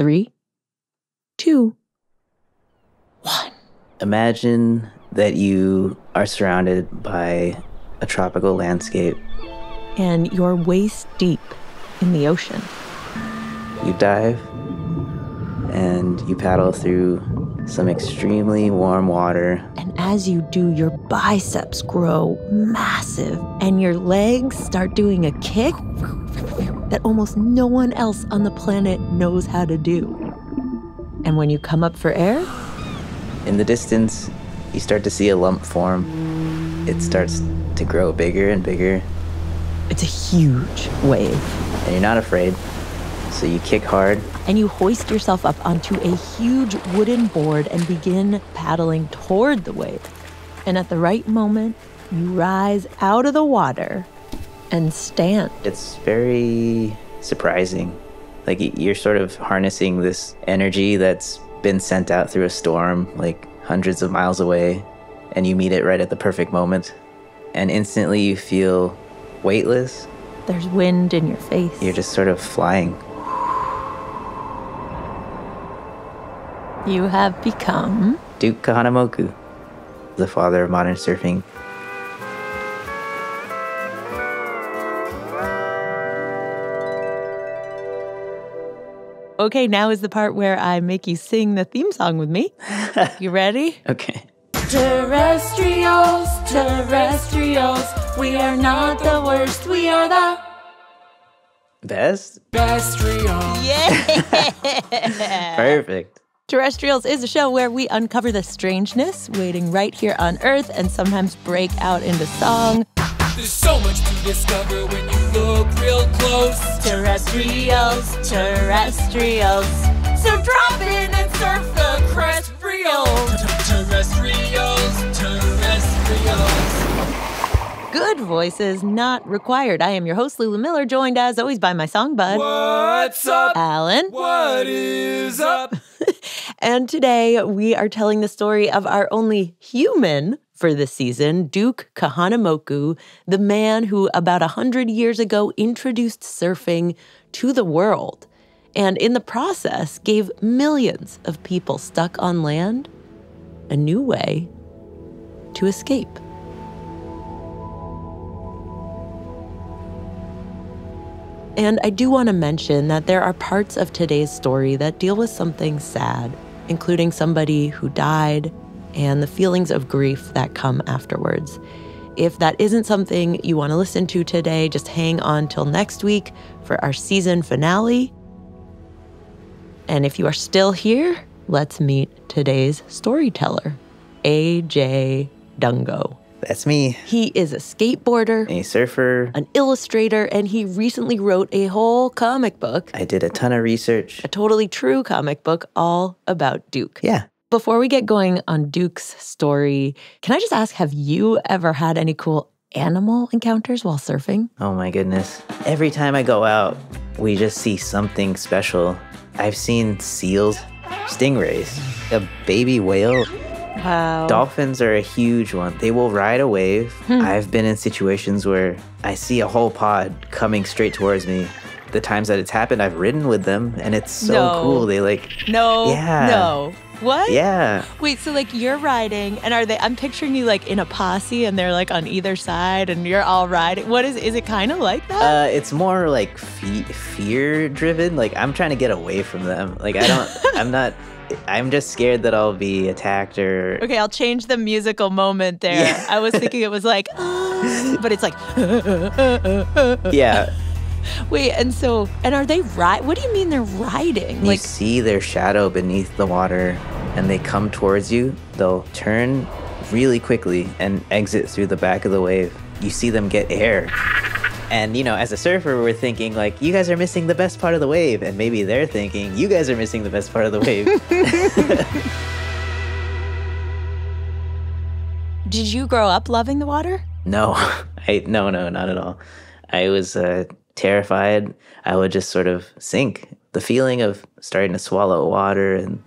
Three, two, one. Imagine that you are surrounded by a tropical landscape. And you're waist deep in the ocean. You dive and you paddle through some extremely warm water. And as you do, your biceps grow massive and your legs start doing a kick that almost no one else on the planet knows how to do. And when you come up for air, in the distance, you start to see a lump form. It starts to grow bigger and bigger. It's a huge wave. And you're not afraid. So you kick hard. And you hoist yourself up onto a huge wooden board and begin paddling toward the wave. And at the right moment, you rise out of the water and stand. It's very surprising. Like you're sort of harnessing this energy that's been sent out through a storm, like hundreds of miles away, and you meet it right at the perfect moment. And instantly you feel weightless. There's wind in your face. You're just sort of flying. You have become Duke Kahanamoku, the father of modern surfing. Okay, now is the part where I make you sing the theme song with me. You ready? okay. Terrestrials, terrestrials, we are not the worst, we are the best. Bestrials. Yeah. Perfect. Terrestrials is a show where we uncover the strangeness waiting right here on Earth and sometimes break out into song. There's so much to discover when you look real close. Terrestrials, terrestrials. So drop in and surf the crest real. Terrestrials, terrestrials. Good voices not required. I am your host, Lulu Miller, joined as always by my song bud. What's up? Alan. What is up? and today we are telling the story of our only human for this season, Duke Kahanamoku, the man who about a hundred years ago introduced surfing to the world, and in the process gave millions of people stuck on land a new way to escape. And I do want to mention that there are parts of today's story that deal with something sad, including somebody who died and the feelings of grief that come afterwards. If that isn't something you want to listen to today, just hang on till next week for our season finale. And if you are still here, let's meet today's storyteller, AJ Dungo. That's me. He is a skateboarder, a surfer, an illustrator, and he recently wrote a whole comic book. I did a ton of research. A totally true comic book all about Duke. Yeah. Before we get going on Duke's story, can I just ask have you ever had any cool animal encounters while surfing? Oh my goodness. Every time I go out, we just see something special. I've seen seals, stingrays, a baby whale. Wow. Dolphins are a huge one. They will ride a wave. Hmm. I've been in situations where I see a whole pod coming straight towards me. The times that it's happened, I've ridden with them and it's so No. cool. They like, No. Yeah. No. What? yeah. Wait, so like you're riding and are they I'm picturing you like in a posse and they're like on either side and you're all riding. What is is it kind of like that? Uh, it's more like fe- fear driven. Like I'm trying to get away from them. Like I don't, I'm not, I'm just scared that I'll be attacked or. Okay, I'll change the musical moment there. Yeah. I was thinking it was like, but it's like, Yeah. wait, and so, and are they ride? What do you mean they're riding? you Like, see their shadow beneath the water and they come towards you, they'll turn really quickly and exit through the back of the wave. You see them get air. And you know, as a surfer, we're thinking like, you guys are missing the best part of the wave, and maybe they're thinking, you guys are missing the best part of the wave. did you grow up loving the water? no, I no no not at all. I was uh, terrified. I would just sort of sink. The feeling of starting to swallow water and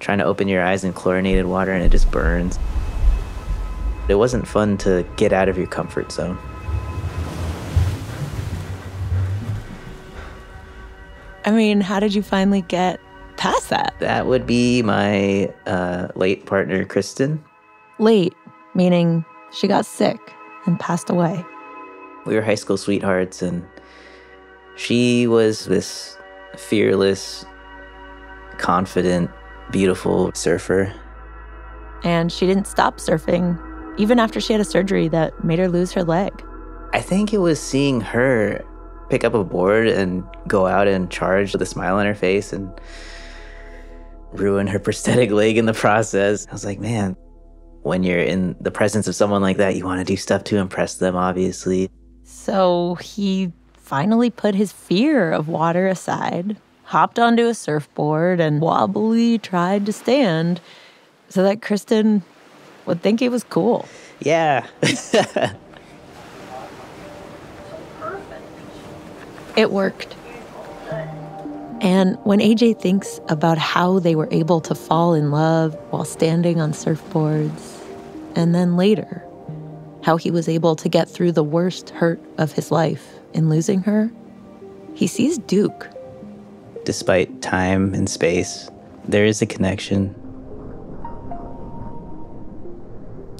trying to open your eyes in chlorinated water and it just burns. It wasn't fun to get out of your comfort zone. I mean, how did you finally get past that? That would be my uh, late partner, Kristen. Late, meaning she got sick and passed away. We were high school sweethearts, and she was this fearless, confident, beautiful surfer. And she didn't stop surfing even after she had a surgery that made her lose her leg. I think it was seeing her pick up a board and go out and charge with a smile on her face and ruin her prosthetic leg in the process. I was like, man, when you're in the presence of someone like that, you want to do stuff to impress them, obviously. So he finally put his fear of water aside, hopped onto a surfboard, and wobbly tried to stand so that Kristen would think he was cool. Yeah. It worked. And when AJ thinks about how they were able to fall in love while standing on surfboards, and then later, how he was able to get through the worst hurt of his life in losing her, he sees Duke. Despite time and space, there is a connection.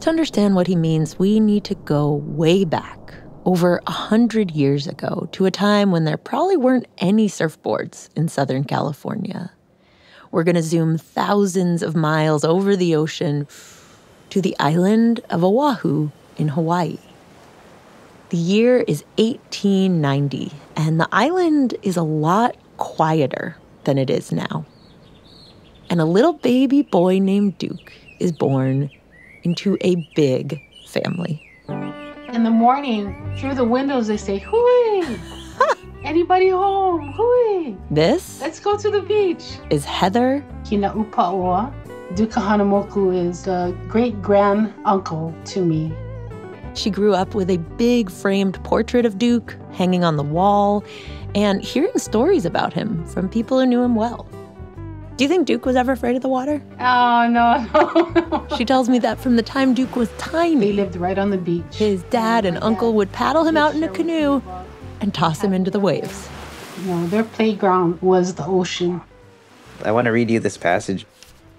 To understand what he means, we need to go way back over a hundred years ago to a time when there probably weren't any surfboards in Southern California. We're going to zoom thousands of miles over the ocean to the island of Oahu in Hawaii. The year is 1890, and the island is a lot quieter than it is now. And a little baby boy named Duke is born into a big family in the morning, through the windows, they say, Hooey! Anybody home? Hooey! This Let's go to the beach. is Heather. Kina'u Paoa. Duke Kahanamoku is a great grand uncle to me. She grew up with a big framed portrait of Duke hanging on the wall and hearing stories about him from people who knew him well. Do you think Duke was ever afraid of the water? Oh, no, no. She tells me that from the time Duke was they tiny, lived right on the beach. his dad and uncle would paddle him out in a canoe and toss him into the waves. You know, their playground was the ocean. I want to read you this passage.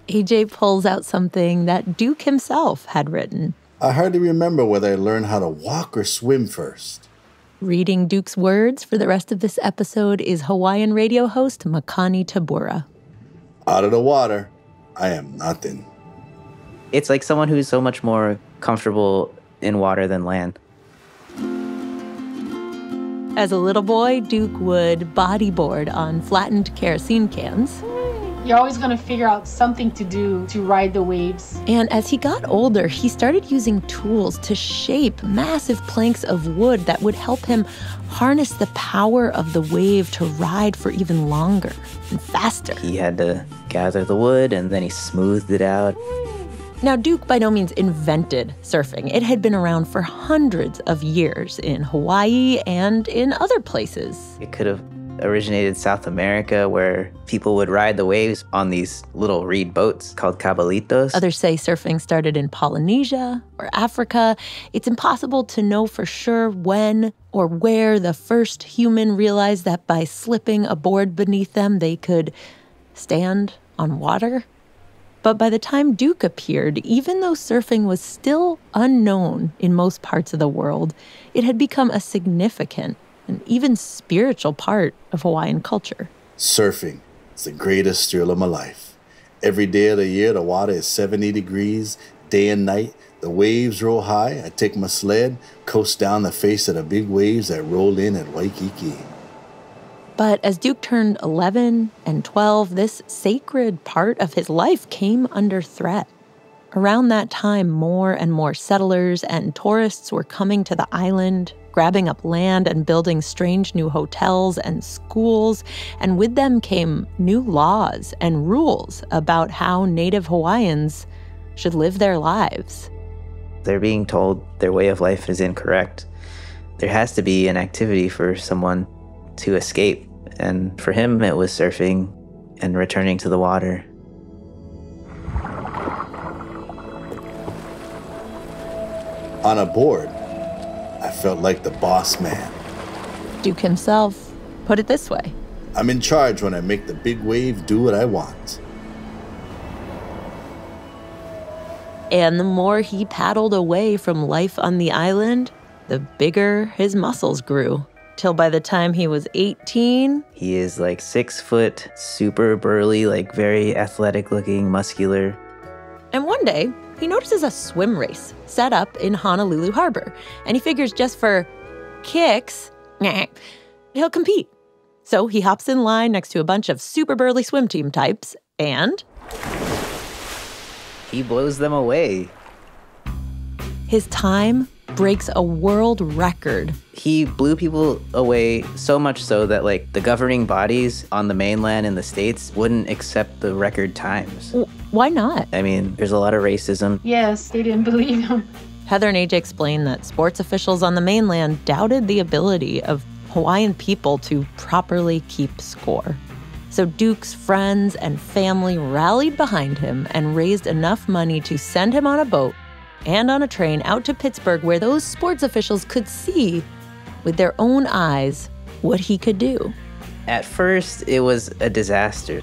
AJ pulls out something that Duke himself had written. I hardly remember whether I learned how to walk or swim first. Reading Duke's words for the rest of this episode is Hawaiian radio host Makani Tabura. Out of the water, I am nothing. It's like someone who's so much more comfortable in water than land. As a little boy, Duke would bodyboard on flattened kerosene cans. You're always going to figure out something to do to ride the waves. And as he got older, he started using tools to shape massive planks of wood that would help him harness the power of the wave to ride for even longer and faster. He had to gather the wood and then he smoothed it out. Now, Duke by no means invented surfing. It had been around for hundreds of years in Hawaii and in other places. It could have originated South America where people would ride the waves on these little reed boats called caballitos. Others say surfing started in Polynesia or Africa. It's impossible to know for sure when or where the first human realized that by slipping a board beneath them, they could stand on water. But by the time Duke appeared, even though surfing was still unknown in most parts of the world, it had become a significant and even spiritual part of Hawaiian culture. Surfing is the greatest thrill of my life. Every day of the year, the water is 70 degrees, day and night. The waves roll high. I take my sled, coast down the face of the big waves that roll in at Waikiki. But as Duke turned 11 and 12, this sacred part of his life came under threat. Around that time, more and more settlers and tourists were coming to the island, grabbing up land and building strange new hotels and schools. And with them came new laws and rules about how Native Hawaiians should live their lives. They're being told their way of life is incorrect. There has to be an activity for someone to escape. And for him, it was surfing and returning to the water. On a board, I felt like the boss man. Duke himself put it this way I'm in charge when I make the big wave do what I want. And the more he paddled away from life on the island, the bigger his muscles grew. Till by the time he was 18, He is like six foot, super burly, like very athletic looking, muscular. and one day he notices a swim race set up in Honolulu Harbor. And he figures just for kicks, he'll compete. So he hops in line next to a bunch of super burly swim team types and He blows them away. his time breaks a world record. He blew people away so much so that like the governing bodies on the mainland in the states wouldn't accept the record times. W- Why not? I mean, there's a lot of racism. Yes, they didn't believe him. Heather and AJ explained that sports officials on the mainland doubted the ability of Hawaiian people to properly keep score. So Duke's friends and family rallied behind him and raised enough money to send him on a boat and on a train out to Pittsburgh where those sports officials could see with their own eyes what he could do. At first, it was a disaster.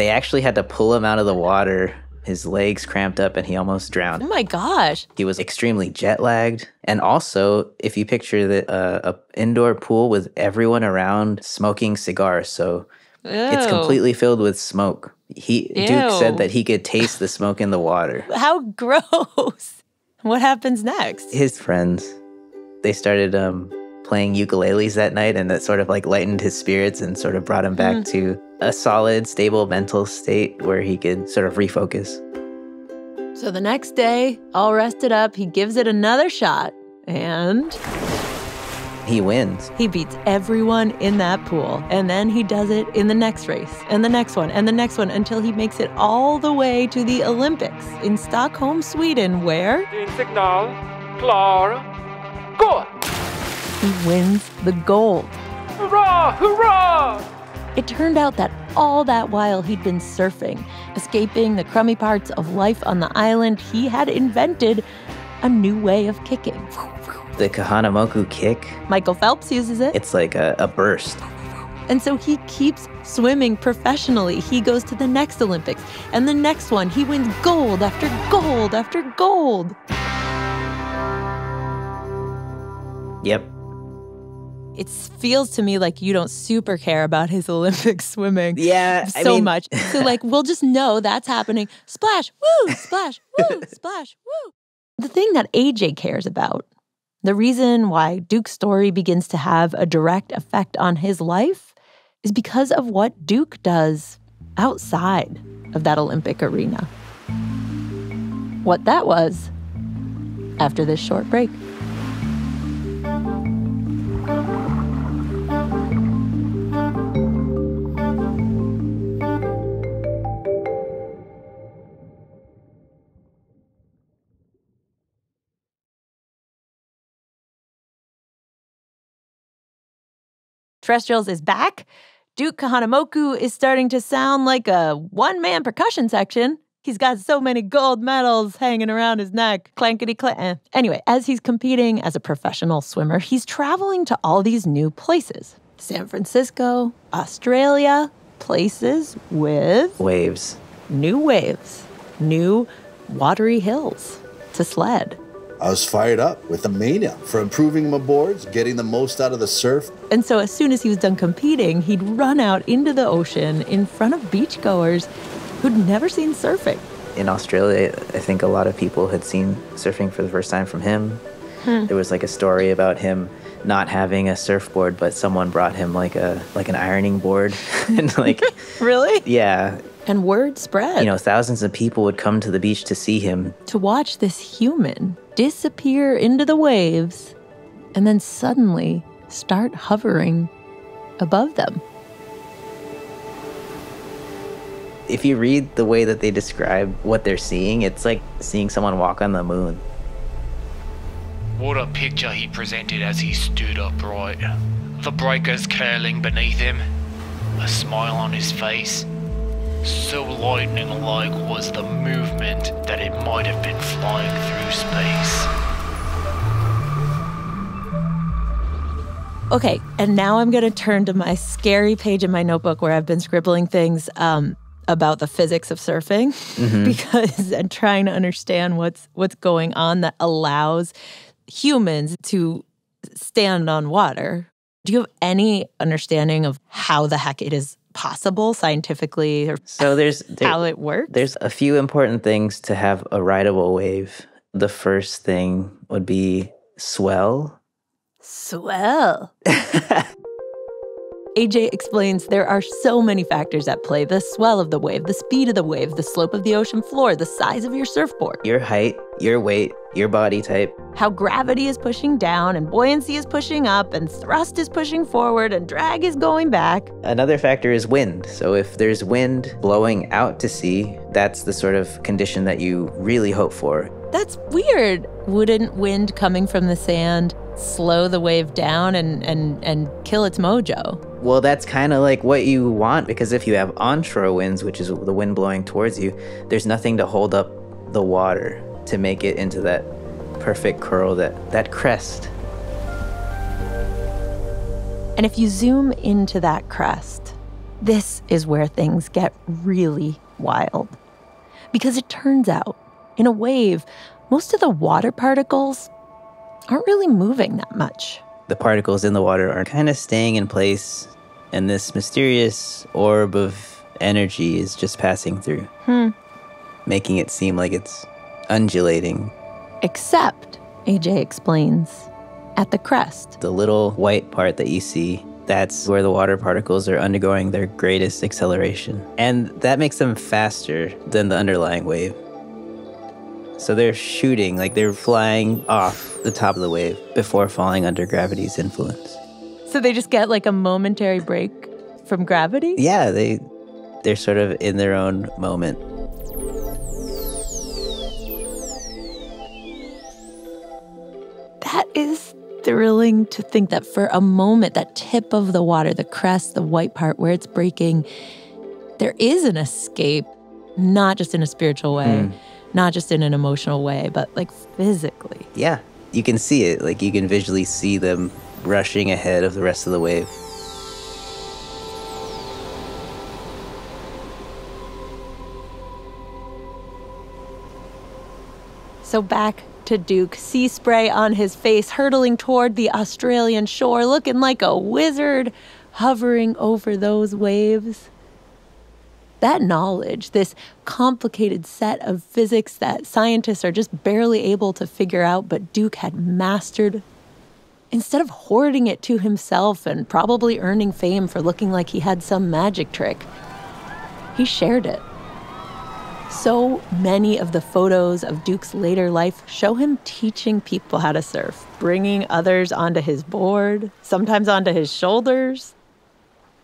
They actually had to pull him out of the water. His legs cramped up and he almost drowned. Oh my gosh. He was extremely jet lagged. And also, if you picture the uh, a indoor pool with everyone around smoking cigars, so it's completely filled with smoke. He Duke said that he could taste the smoke in the water. How gross. What happens next? His friends, they started um, playing ukuleles that night, and that sort of like lightened his spirits and sort of brought him back to a solid, stable mental state where he could sort of refocus. So the next day, all rested up, he gives it another shot and He wins. he beats everyone in that pool. And then he does it in the next race, and the next one, and the next one until he makes it all the way to the Olympics in Stockholm, Sweden, where Din signal. Klar. Gå! he wins the gold. Hurrah! Hurrah! It turned out that all that while he'd been surfing, escaping the crummy parts of life on the island, he had invented a new way of kicking. The Kahanamoku kick, Michael Phelps uses it. it's like a, a burst. And so he keeps swimming professionally. He goes to the next Olympics and the next one. He wins gold after gold after gold. Yep. It feels to me like you don't super care about his Olympic swimming. Yeah. I so mean- much. So, like, we'll just know that's happening. Splash, woo, splash, woo, splash, woo. The thing that AJ cares about, the reason why Duke's story begins to have a direct effect on his life, is because of what Duke does outside of that Olympic arena. What that was after this short break. Terrestrials is back. Duke Kahanamoku is starting to sound like a one man percussion section. He's got so many gold medals hanging around his neck. Clankety clank. eh. Anyway, as he's competing as a professional swimmer, he's traveling to all these new places San Francisco, Australia, places with Waves. new waves, new watery hills to sled. I was fired up with the mania for improving my boards, getting the most out of the surf. And so, as soon as he was done competing, he'd run out into the ocean in front of beachgoers who'd never seen surfing. In Australia, I think a lot of people had seen surfing for the first time from him. Hmm. There was like a story about him not having a surfboard, but someone brought him like a like an ironing board, and like Really? yeah, And word spread you know, thousands of people would come to the beach to see him. to watch this human disappear into the waves and then suddenly start hovering above them. If you read the way that they describe what they're seeing, it's like seeing someone walk on the moon. What a picture he presented as he stood upright. The breakers curling beneath him, a smile on his face. So lightning like was the movement that it might have been flying through space. Okay, and now I'm going to turn to my scary page in my notebook where I've been scribbling things um, about the physics of surfing because and trying to understand what's what's going on that allows humans to stand on water. Do you have any understanding of how the heck it is possible scientifically or So there's there- how it works? There's a few important things to have a rideable wave. The first thing would be swell. Swell. AJ explains there are so many factors at play the swell of the wave, the speed of the wave, the slope of the ocean floor, the size of your surfboard, Your height, your weight, your body type. how gravity is pushing down, and buoyancy is pushing up, and thrust is pushing forward, and drag is going back. Another factor is wind. So if there's wind blowing out to sea, that's the sort of condition that you really hope for. That's weird. Wouldn't wind coming from the sand slow the wave down and, and, and kill its mojo? Well, that's kind of like what you want because if you have onshore winds, which is the wind blowing towards you, there's nothing to hold up the water to make it into that perfect curl, that, that crest. And if you zoom into that crest, this is where things get really wild. Because it turns out, in a wave, most of the water particles aren't really moving that much. The particles in the water are kind of staying in place, and this mysterious orb of energy is just passing through, hmm. making it seem like it's undulating. Except, AJ explains, at the crest. The little white part that you see, that's where the water particles are undergoing their greatest acceleration. And that makes them faster than the underlying wave. So they're shooting, like they're flying off the top of the wave before falling under gravity's influence. So they just get like a momentary break from gravity? Yeah, they they're sort of in their own moment. That is thrilling to think that for a moment, that tip of the water, the crest, the white part where it's breaking, there is an escape, not just in a spiritual way, hmm. Not just in an emotional way, but like physically. Yeah, you can see it. Like you can visually see them rushing ahead of the rest of the wave. So back to Duke, sea spray on his face, hurtling toward the Australian shore, looking like a wizard, hovering over those waves. That knowledge, this complicated set of physics that scientists are just barely able to figure out, but Duke had mastered. Instead of hoarding it to himself and probably earning fame for looking like he had some magic trick, he shared it. So many of the photos of Duke's later life show him teaching people how to surf, bringing others onto his board, sometimes onto his shoulders.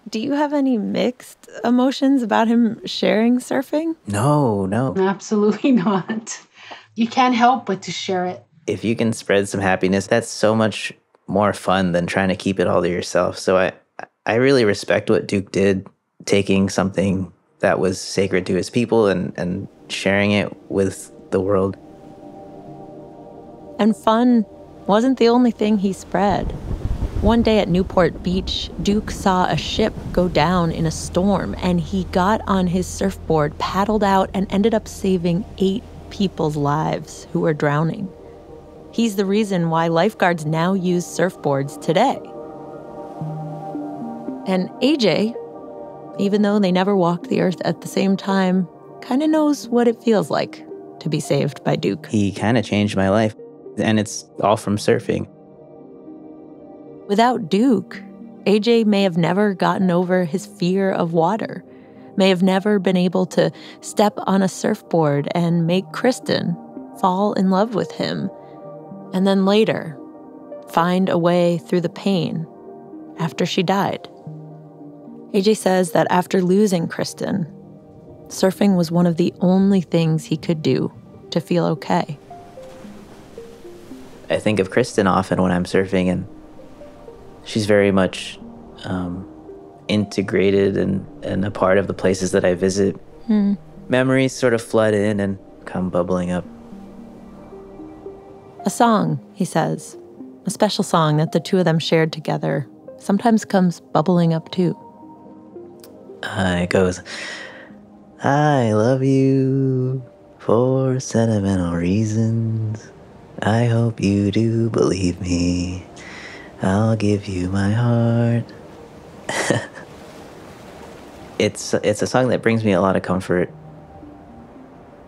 Do you have any mixed emotions about him sharing surfing? No, no. Absolutely not. You can't help but to share it. if you can spread some happiness, that's so much more fun than trying to keep it all to yourself. So I I really respect what Duke did, taking something that was sacred to his people and and sharing it with the world. And fun wasn't the only thing he spread. One day at Newport Beach, Duke saw a ship go down in a storm, and he got on his surfboard, paddled out, and ended up saving eight people's lives who were drowning. He's the reason why lifeguards now use surfboards today. And AJ, even though they never walked the earth at the same time, kind of knows what it feels like to be saved by Duke. He kind of changed my life, and it's all from surfing. Without Duke, AJ may have never gotten over his fear of water, may have never been able to step on a surfboard and make Kristen fall in love with him, and then later find a way through the pain after she died. AJ says that after losing Kristen, surfing was one of the only things he could do to feel okay. I think of Kristen often when I'm surfing, and she's very much um, integrated and, and a part of the places that I visit. Memories sort of flood in and come bubbling up. A song, he says, a special song that the two of them shared together sometimes comes bubbling up too. Uh, it goes, I love you for sentimental reasons. I hope you do believe me. I'll give you my heart. it's it's a song that brings me a lot of comfort.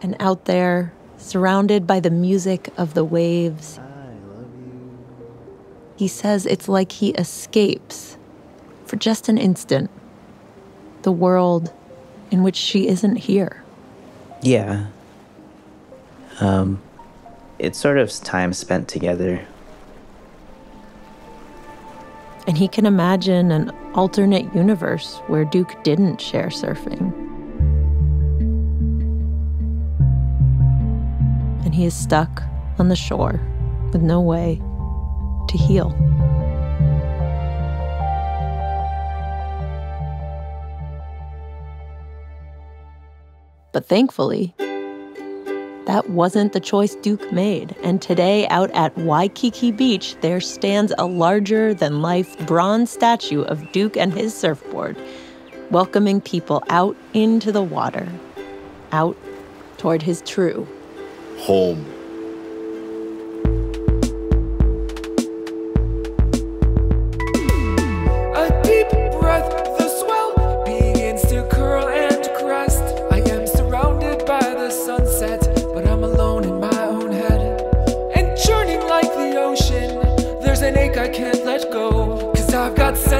And out there, surrounded by the music of the waves, he says it's like he escapes for just an instant the world in which she isn't here. Yeah. Um, it's sort of time spent together. And he can imagine an alternate universe where Duke didn't share surfing. And he is stuck on the shore with no way to heal. But thankfully, that wasn't the choice Duke made. And today, out at Waikiki Beach, there stands a larger than life bronze statue of Duke and his surfboard, welcoming people out into the water, out toward his true Home.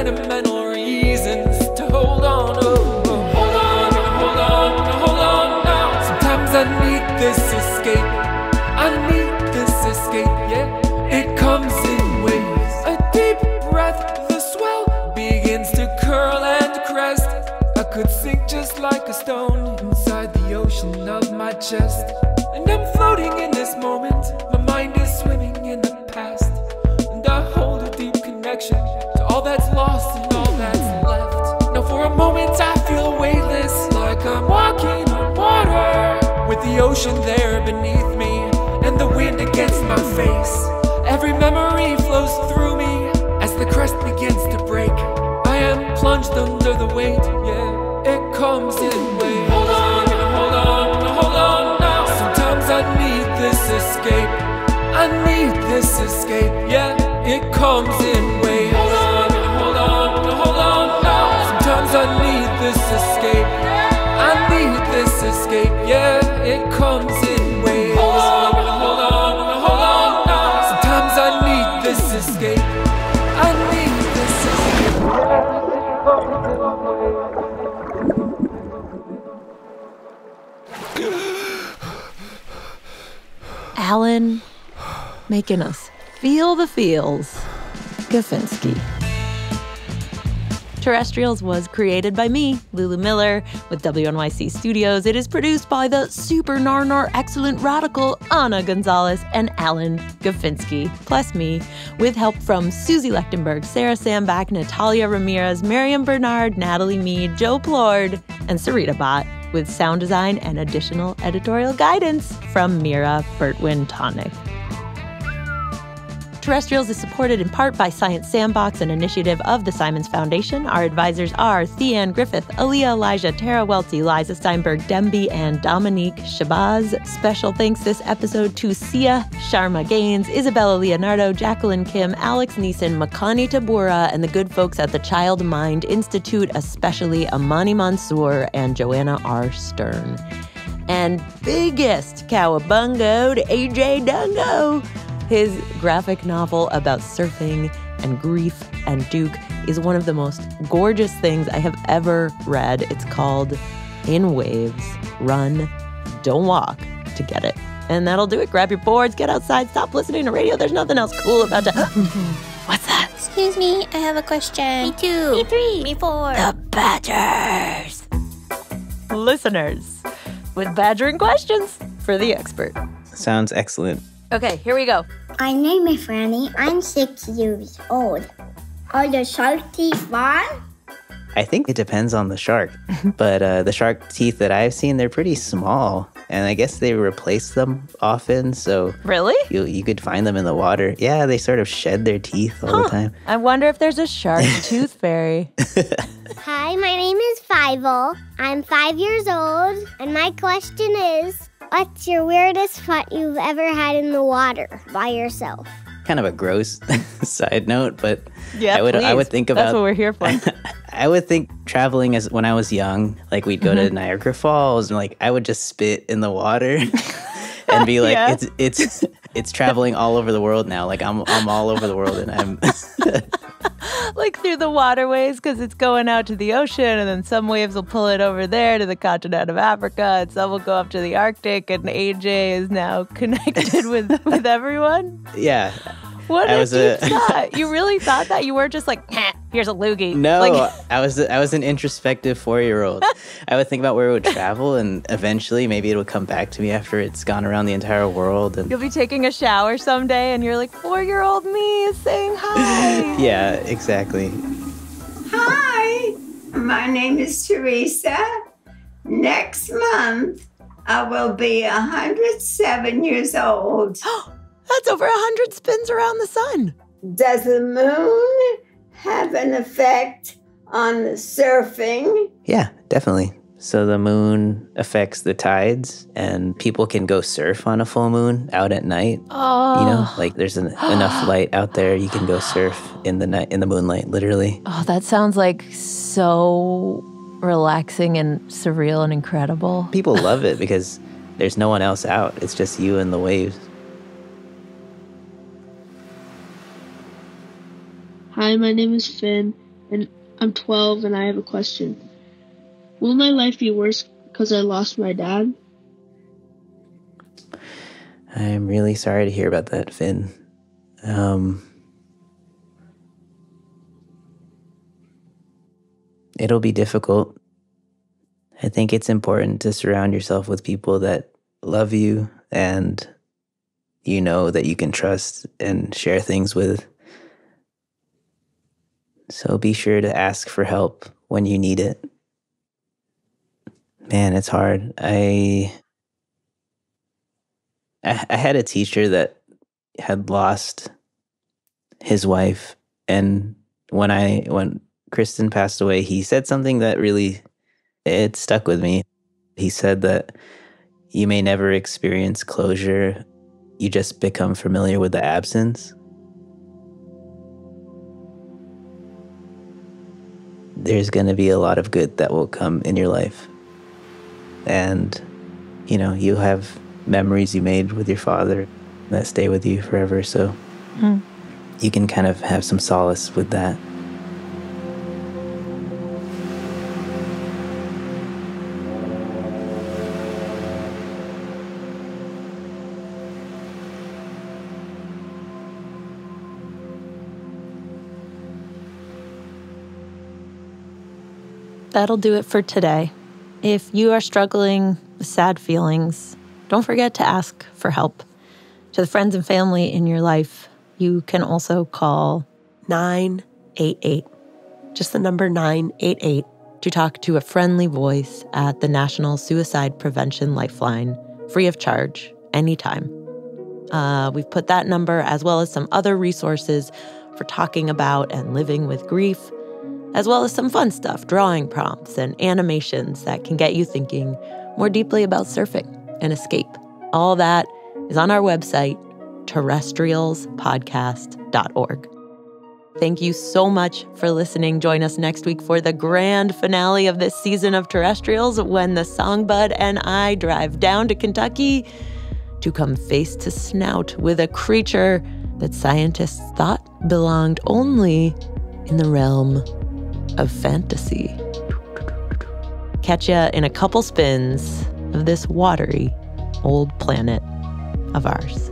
Sentimental reasons to hold on. Oh. Hold on, hold on, hold on now. Sometimes I need this escape. I need this escape, yeah. It comes in waves. A deep breath, the swell begins to curl and crest. I could sink just like a stone inside the ocean of my chest. Ocean there beneath me and the wind against my face. Every memory flows through me as the crest begins to break. I am plunged under the weight, yeah, it comes in waves. Hold on, hold on, hold on now. Sometimes I need this escape. I need this escape, yeah, it comes in waves. Alan making us feel the feels. Goffinski. Terrestrials was created by me, Lulu Miller, with WNYC Studios. It is produced by the super narnar excellent radical Anna Gonzalez and Alan Goffinski, plus me, with help from Susie Lechtenberg, Sarah Sandbach, Natalia Ramirez, Miriam Bernard, Natalie Mead, Joe Plourde, and Sarita Bhatt, with sound design and additional editorial guidance from Mira Burt-Wintonick. Terrestrials is supported in part by Science Sandbox, an initiative of the Simons Foundation. Our advisors are Theanne Griffith, Aaliyah Elijah, Tara Welty, Liza Steinberg, Demby, and Dominique Shabazz. Special thanks this episode to Sia Sharma Gaines, Isabella Leonardo, Jacqueline Kim, Alex Neason, Makani Tabura, and the good folks at the Child Mind Institute, especially Amani Mansour and Joanna R. Stern. And biggest cowabungo to AJ Dungo. His graphic novel about surfing and grief and Duke is one of the most gorgeous things I have ever read. It's called In Waves Run, Don't Walk to get it. And that'll do it. Grab your boards, get outside, stop listening to radio. There's nothing else cool about to. What's that? Excuse me, I have a question. Me too. Me three. Me four. The Badgers. Listeners with badgering questions for the expert. Sounds excellent. Okay, here we go. My name is Franny. I'm six years old. Are you salty fun? I think it depends on the shark, but uh, the shark teeth that I've seen, they're pretty small. and I guess they replace them often, so Really? you you could find them in the water. Yeah, they sort of shed their teeth all the time. I wonder if there's a shark tooth fairy. Hi, my name is Fivel. I'm five years old, and my question is What's your weirdest fight you've ever had in the water by yourself? Kind of a gross side note, but Yeah, I would I would please. think That's what we're here for. I would think traveling as when I was young, like we'd go Mm-hmm. to Niagara Falls and like I would just spit in the water and be like, Yeah. it's it's it's traveling all over the world now. Like I'm I'm all over the world and I'm like through the waterways because it's going out to the ocean, and then some waves will pull it over there to the continent of Africa, and some will go up to the Arctic, and AJ is now connected with with everyone. yeah. What I a was deep a- thought! You really thought that you weren't just like, "Heh, here's a loogie. No, like, I was I was an introspective four year old. I would think about where it would travel, and eventually maybe it would come back to me after it's gone around the entire world. And you'll be taking a shower someday, and you're like, four year old me is saying hi. yeah, exactly. Hi, my name is Teresa. Next month, I will be 107 years old. That's over a hundred spins around the sun. Does the moon have an effect on the surfing? Yeah, definitely. So the moon affects the tides, and people can go surf on a full moon out at night. Oh, You know, oh. like there's an, enough light out there, you can go surf in the night in the moonlight, literally. Oh, that sounds like so relaxing and surreal and incredible. People love it because there's no one else out. It's just you and the waves. Hi, my name is Finn, and I'm 12, and I have a question. Will my life be worse because I lost my dad? I'm really sorry to hear about that, Finn. Um, it'll be difficult. I think it's important to surround yourself with people that love you and you know that you can trust and share things with. So be sure to ask for help when you need it. Man, it's hard. I I, had a teacher that had lost his wife and when I when Kristen passed away, he said something that really it stuck with me. He said that you may never experience closure, you just become familiar with the absence. There's going to be a lot of good that will come in your life. And you know, you have memories you made with your father that stay with you forever. So Mm. you can kind of have some solace with that. That'll do it for today. If you are struggling with sad feelings, don't forget to ask for help. To the friends and family in your life, you can also call 988, just the number 988, to talk to a friendly voice at the National Suicide Prevention Lifeline, free of charge, anytime. Uh, we've put that number as well as some other resources for talking about and living with grief as well as some fun stuff, drawing prompts and animations that can get you thinking more deeply about surfing and escape. All that is on our website, terrestrialspodcast.org. Thank you so much for listening. Join us next week for the grand finale of this season of Terrestrials when the Songbud and I drive down to Kentucky to come face to snout with a creature that scientists thought belonged only in the realm of fantasy. Catch ya in a couple spins of this watery old planet of ours.